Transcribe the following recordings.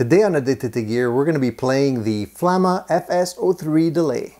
Today on Addicted Gear, we're going to be playing the Flamma FS03 delay.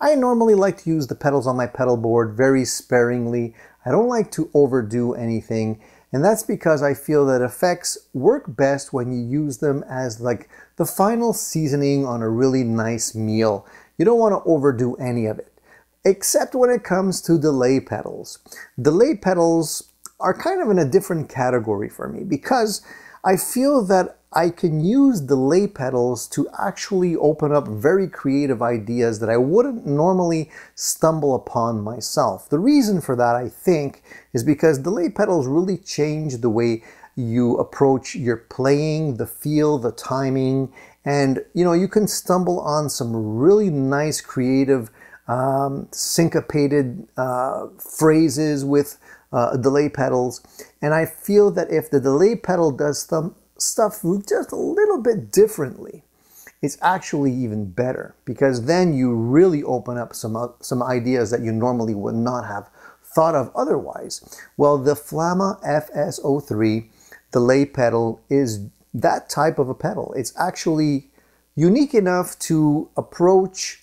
I normally like to use the pedals on my pedal board very sparingly. I don't like to overdo anything, and that's because I feel that effects work best when you use them as like the final seasoning on a really nice meal. You don't want to overdo any of it, except when it comes to delay pedals. Delay pedals are kind of in a different category for me because I feel that I can use delay pedals to actually open up very creative ideas that I wouldn't normally stumble upon myself. The reason for that, I think, is because delay pedals really change the way you approach your playing, the feel, the timing, and you know, you can stumble on some really nice creative um, syncopated uh, phrases with uh, delay pedals. And I feel that if the delay pedal does some, stuff just a little bit differently, it's actually even better because then you really open up some, uh, some ideas that you normally would not have thought of otherwise. Well, the Flamma FS03 delay pedal is that type of a pedal. It's actually unique enough to approach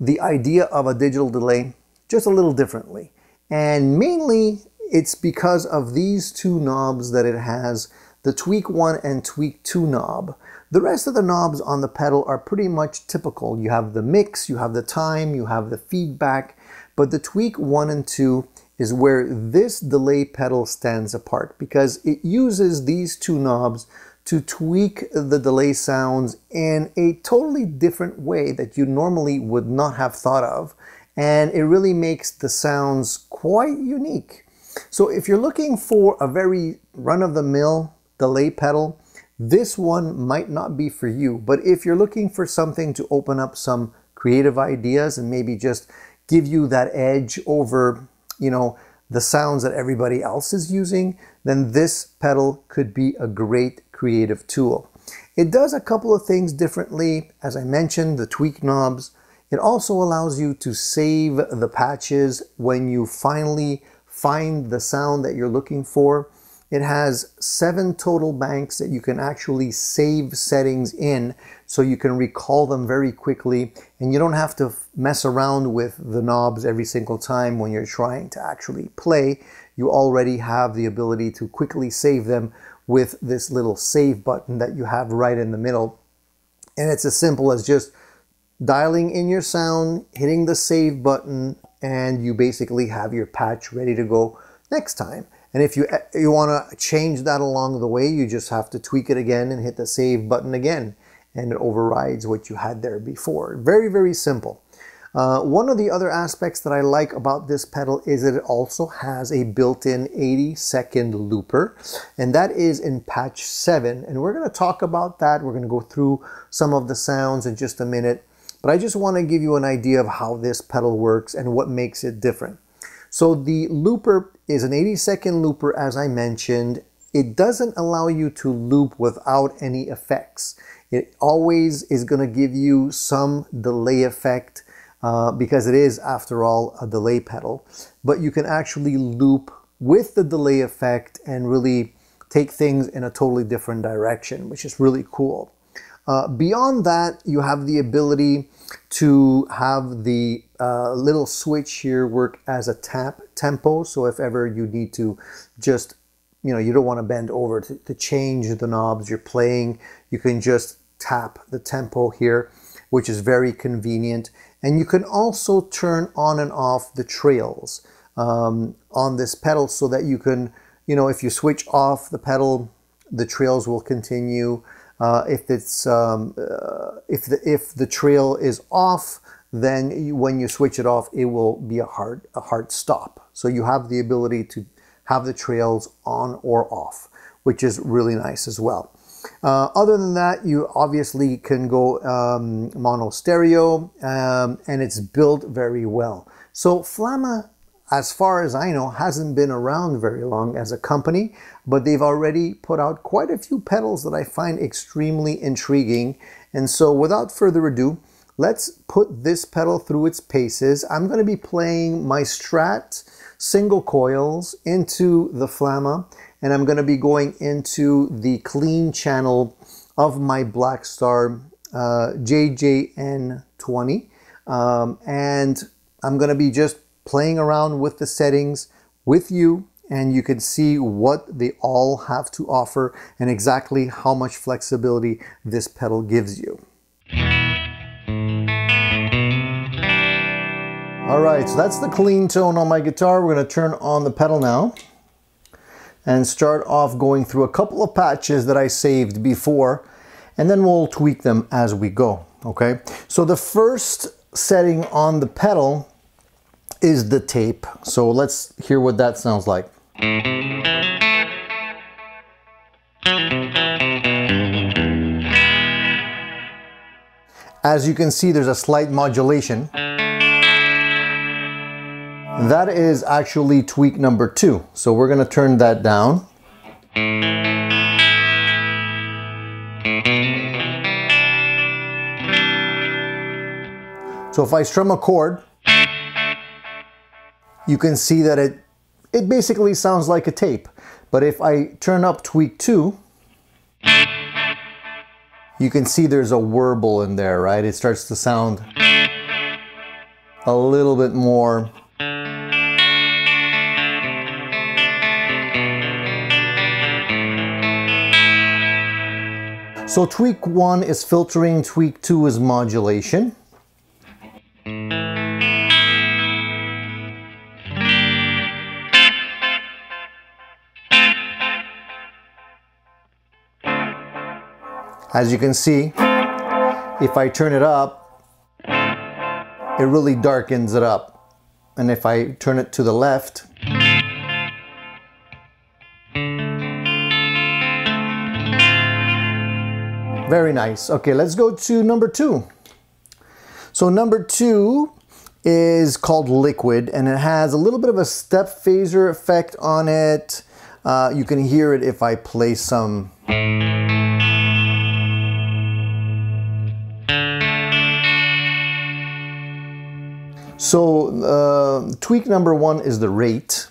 the idea of a digital delay just a little differently. And mainly it's because of these two knobs that it has the Tweak 1 and Tweak 2 knob. The rest of the knobs on the pedal are pretty much typical. You have the mix, you have the time, you have the feedback, but the Tweak 1 and 2 is where this delay pedal stands apart because it uses these two knobs to tweak the delay sounds in a totally different way that you normally would not have thought of. And it really makes the sounds quite unique. So if you're looking for a very run-of-the-mill delay pedal, this one might not be for you. But if you're looking for something to open up some creative ideas and maybe just give you that edge over, you know, the sounds that everybody else is using, then this pedal could be a great creative tool. It does a couple of things differently. As I mentioned, the tweak knobs. It also allows you to save the patches when you finally find the sound that you're looking for. It has seven total banks that you can actually save settings in so you can recall them very quickly and you don't have to mess around with the knobs every single time when you're trying to actually play. You already have the ability to quickly save them with this little save button that you have right in the middle. And it's as simple as just dialing in your sound, hitting the save button, and you basically have your patch ready to go next time. And if you, you want to change that along the way, you just have to tweak it again and hit the save button again. And it overrides what you had there before. Very, very simple. Uh, one of the other aspects that I like about this pedal is that it also has a built-in 80 second looper and that is in patch 7 and we're going to talk about that. We're going to go through some of the sounds in just a minute but I just want to give you an idea of how this pedal works and what makes it different. So the looper is an 80 second looper as I mentioned. It doesn't allow you to loop without any effects. It always is going to give you some delay effect uh, because it is after all a delay pedal. But you can actually loop with the delay effect and really take things in a totally different direction, which is really cool. Uh, beyond that, you have the ability to have the uh, little switch here work as a tap tempo. So if ever you need to just, you know, you don't want to bend over to, to change the knobs you're playing, you can just tap the tempo here, which is very convenient. And you can also turn on and off the trails um, on this pedal so that you can, you know, if you switch off the pedal, the trails will continue. Uh, if it's um, uh, if the if the trail is off, then you, when you switch it off, it will be a hard a hard stop. So you have the ability to have the trails on or off, which is really nice as well. Uh, other than that, you obviously can go um, mono stereo, um, and it's built very well. So Flamma as far as I know, hasn't been around very long as a company, but they've already put out quite a few pedals that I find extremely intriguing. And so without further ado, let's put this pedal through its paces. I'm going to be playing my Strat single coils into the Flamma and I'm going to be going into the clean channel of my Blackstar uh, JJN20 um, and I'm going to be just playing around with the settings with you and you can see what they all have to offer and exactly how much flexibility this pedal gives you. All right, so that's the clean tone on my guitar. We're gonna turn on the pedal now and start off going through a couple of patches that I saved before, and then we'll tweak them as we go, okay? So the first setting on the pedal is the tape. So let's hear what that sounds like. As you can see, there's a slight modulation. That is actually tweak number two. So we're gonna turn that down. So if I strum a chord, you can see that it, it basically sounds like a tape. But if I turn up tweak two, you can see there's a warble in there, right? It starts to sound a little bit more So tweak one is filtering, tweak two is modulation. As you can see, if I turn it up, it really darkens it up. And if I turn it to the left, Very nice. Okay, let's go to number two. So number two is called Liquid and it has a little bit of a step phaser effect on it. Uh, you can hear it if I play some. So uh, tweak number one is the rate.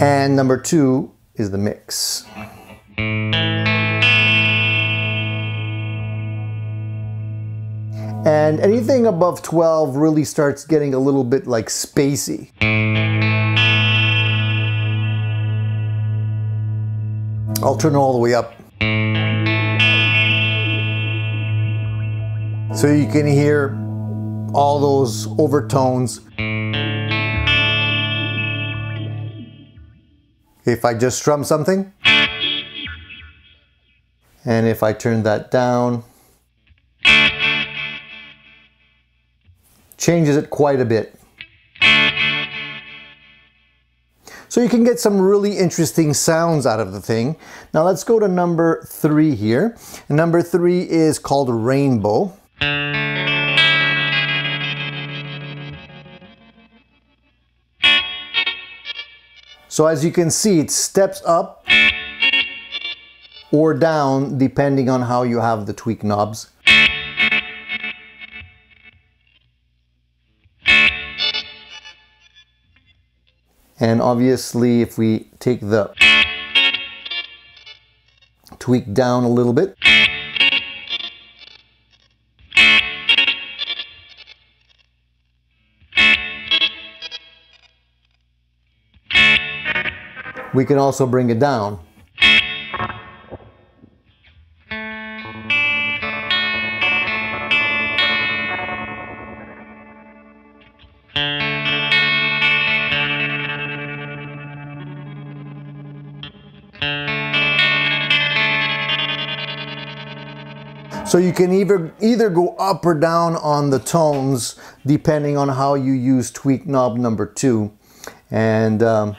And number two is the mix. And anything above 12 really starts getting a little bit like spacey. I'll turn it all the way up. So you can hear all those overtones If I just strum something, and if I turn that down, changes it quite a bit. So you can get some really interesting sounds out of the thing. Now let's go to number three here. Number three is called Rainbow. So as you can see, it steps up or down depending on how you have the tweak knobs. And obviously if we take the tweak down a little bit, We can also bring it down. So you can either, either go up or down on the tones depending on how you use tweak knob number two. And um,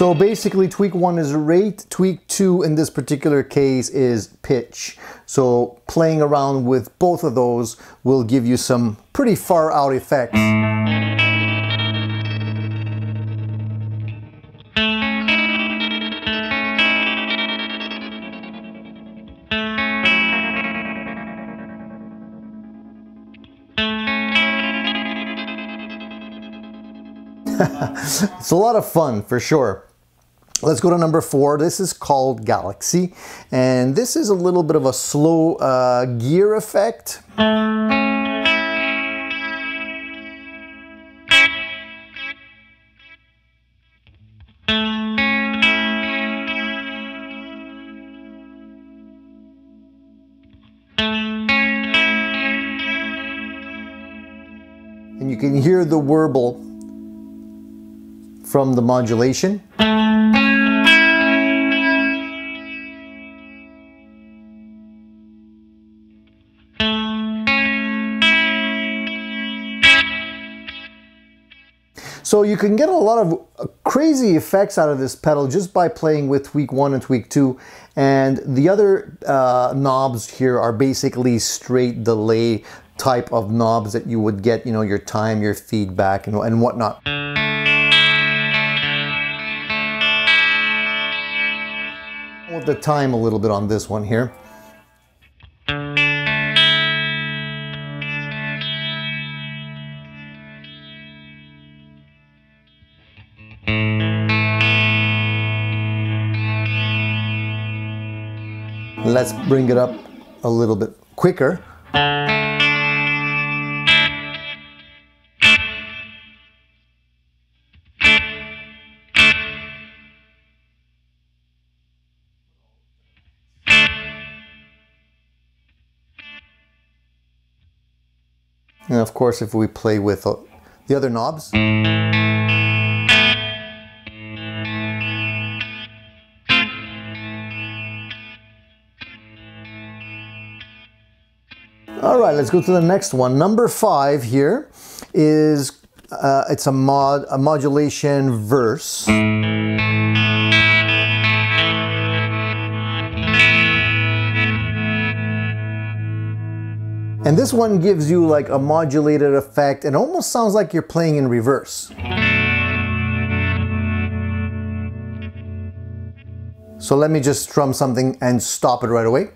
So basically tweak one is rate, tweak two in this particular case is pitch. So playing around with both of those will give you some pretty far out effects. it's a lot of fun for sure. Let's go to number four. This is called Galaxy, and this is a little bit of a slow uh, gear effect. And you can hear the warble from the modulation. So you can get a lot of uh, crazy effects out of this pedal just by playing with tweak one and tweak two. And the other uh, knobs here are basically straight delay type of knobs that you would get, you know, your time, your feedback and, and whatnot. the time a little bit on this one here. Let's bring it up a little bit quicker. And of course, if we play with the other knobs. Let's go to the next one. Number five here is, uh, it's a mod, a modulation verse. And this one gives you like a modulated effect and almost sounds like you're playing in reverse. So let me just strum something and stop it right away.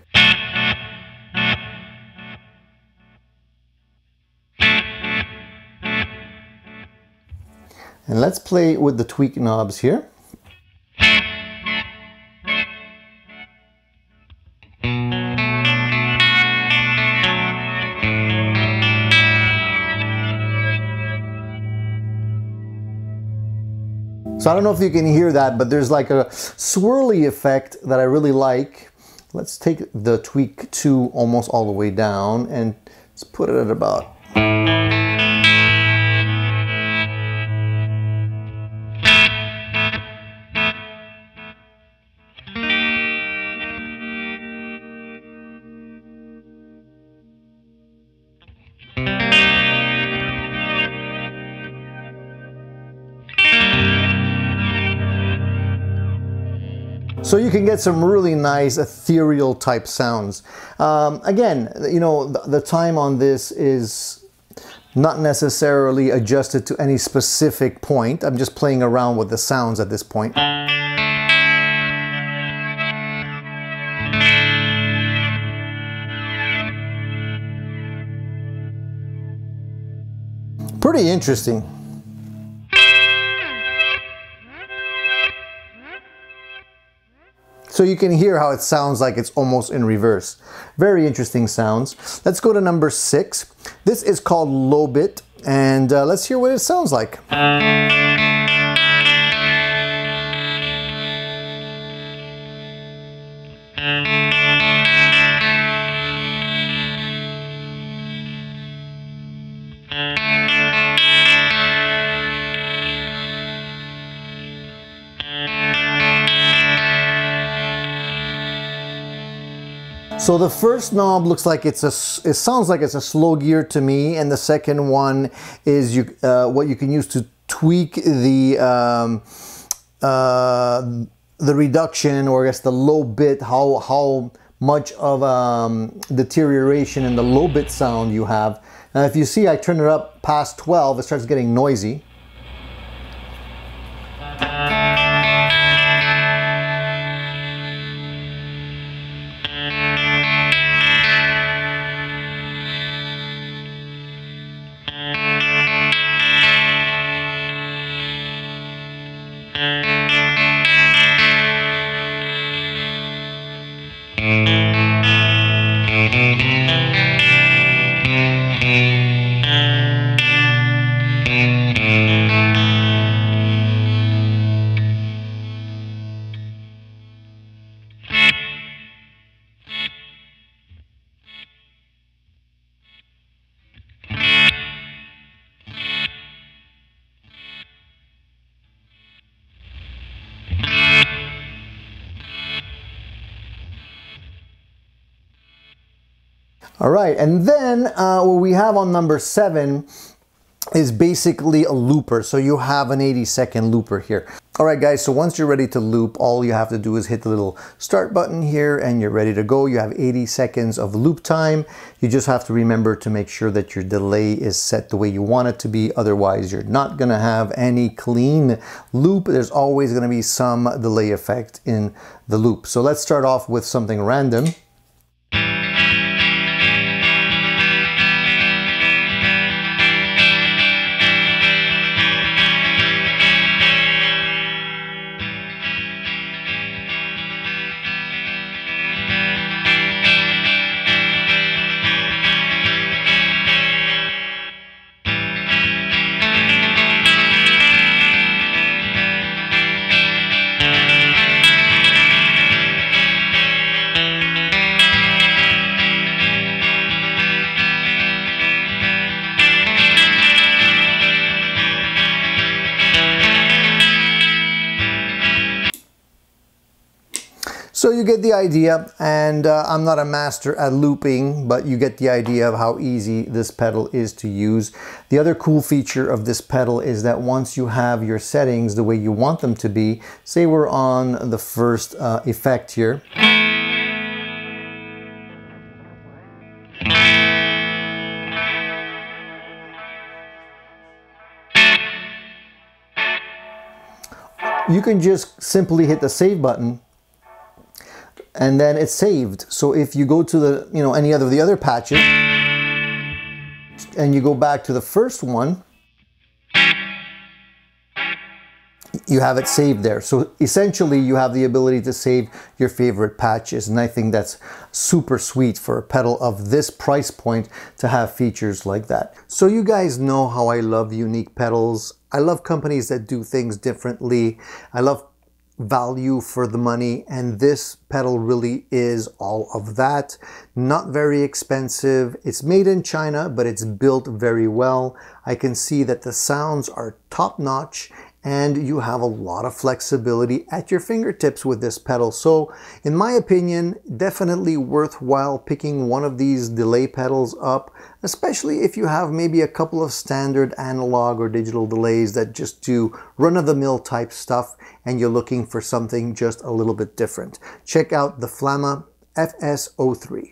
And let's play with the tweak knobs here. So I don't know if you can hear that, but there's like a swirly effect that I really like. Let's take the tweak 2 almost all the way down and let's put it at about So you can get some really nice ethereal type sounds. Um, again, you know, the, the time on this is not necessarily adjusted to any specific point. I'm just playing around with the sounds at this point. Pretty interesting. So you can hear how it sounds like it's almost in reverse. Very interesting sounds. Let's go to number six. This is called Low Bit, and uh, let's hear what it sounds like. So the first knob looks like it's a, it sounds like it's a slow gear to me, and the second one is you uh, what you can use to tweak the um, uh, the reduction or I guess the low bit, how, how much of um, deterioration in the low bit sound you have. Now if you see I turn it up past 12, it starts getting noisy. All right, and then uh, what we have on number seven is basically a looper. So you have an 80 second looper here. All right, guys, so once you're ready to loop, all you have to do is hit the little start button here and you're ready to go. You have 80 seconds of loop time. You just have to remember to make sure that your delay is set the way you want it to be. Otherwise, you're not gonna have any clean loop. There's always gonna be some delay effect in the loop. So let's start off with something random. Get the idea, and uh, I'm not a master at looping, but you get the idea of how easy this pedal is to use. The other cool feature of this pedal is that once you have your settings the way you want them to be, say we're on the first uh, effect here. You can just simply hit the save button and then it's saved. So if you go to the, you know, any other of the other patches and you go back to the first one, you have it saved there. So essentially you have the ability to save your favorite patches. And I think that's super sweet for a pedal of this price point to have features like that. So you guys know how I love unique pedals. I love companies that do things differently. I love value for the money and this pedal really is all of that. Not very expensive. It's made in China but it's built very well. I can see that the sounds are top notch and you have a lot of flexibility at your fingertips with this pedal. So in my opinion, definitely worthwhile picking one of these delay pedals up, especially if you have maybe a couple of standard analog or digital delays that just do run-of-the-mill type stuff and you're looking for something just a little bit different. Check out the Flamma FS03.